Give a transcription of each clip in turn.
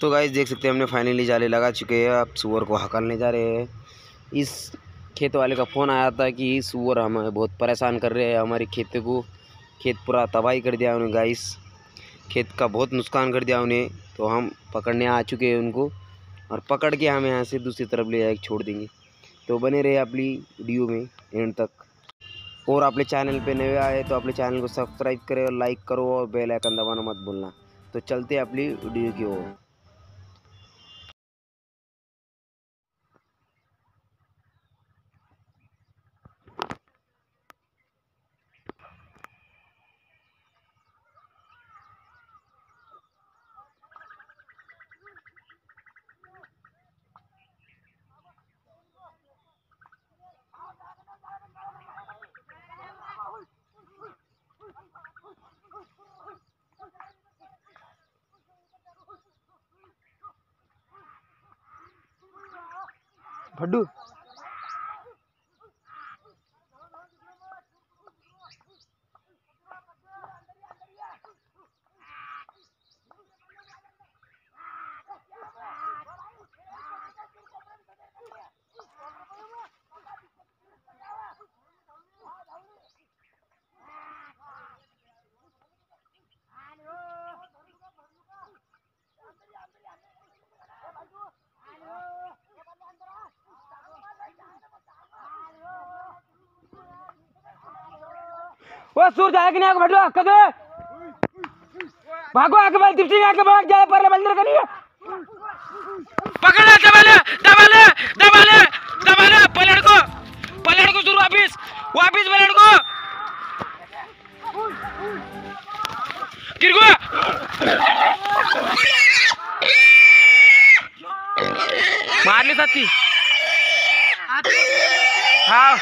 तो गाइस देख सकते हैं हमने फाइनली जाले लगा चुके हैं। अब सुअर को हकलने जा रहे हैं। इस खेत वाले का फ़ोन आया था कि सुअर हमें बहुत परेशान कर रहे हैं। हमारी खेत को, खेत पूरा तबाही कर दिया उन्हें गाइस खेत का बहुत नुकसान कर दिया उन्हें। तो हम पकड़ने आ चुके हैं उनको और पकड़ के हम यहाँ से दूसरी तरफ़ ले जाकर छोड़ देंगे। तो बने रहे अपनी वीडियो में एंड तक। और अपने चैनल पे नए आए तो अपने चैनल को सब्सक्राइब करें और लाइक करो और बेल आइकन दबाना मत भूलना। तो चलते अपनी वीडियो की ओर। भड्डू ओ सूर जाए कि नहीं आगे भड्डू कद भागो आगे बल दिप्सी आगे भाग जाए पर मंदिर करिए। पकड़ा दबाले दबाले दबाले दबाले पलट को पलट को शुरू वापिस वापिस पलट को। गिर गो मार ली साथी हाँ।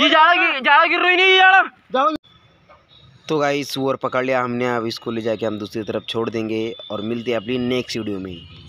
ये जाड़ा गिर रही नहीं ज़्यादा तो गाई सुअर पकड़ लिया हमने, अब इसको ले जाके हम दूसरी तरफ़ छोड़ देंगे और मिलते हैं अपनी नेक्स्ट वीडियो में